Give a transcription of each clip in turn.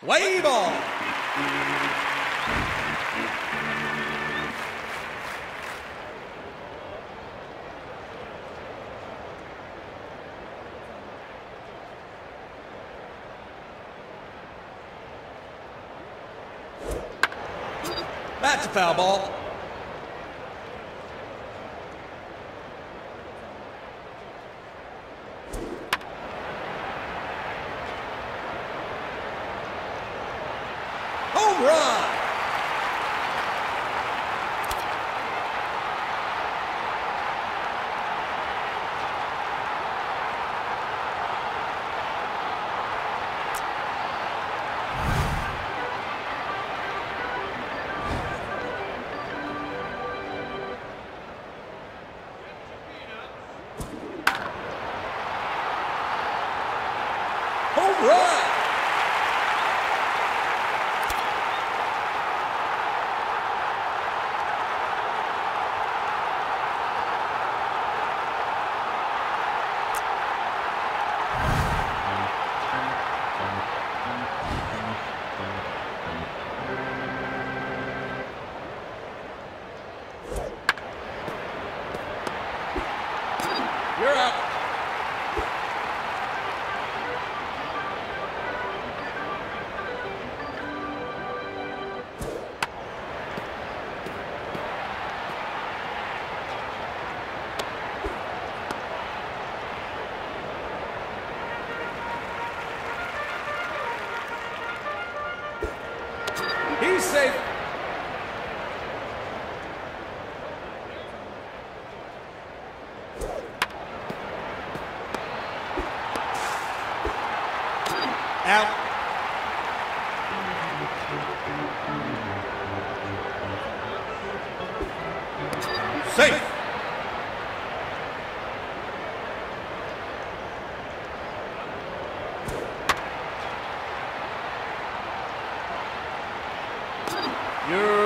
Play ball. That's a foul ball. Home run. Home run. You're out. He's safe. Out. Safe. You're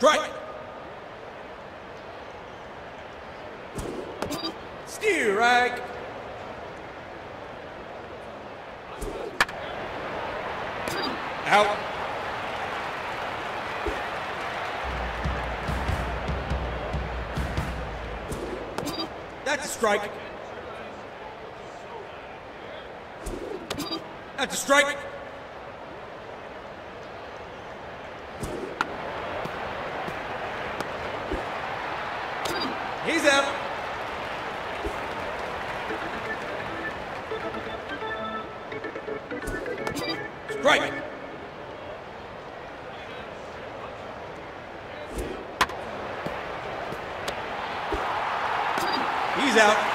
Strike. Strike. Out. That's a strike. That's a strike. He's out. Strike. He's out.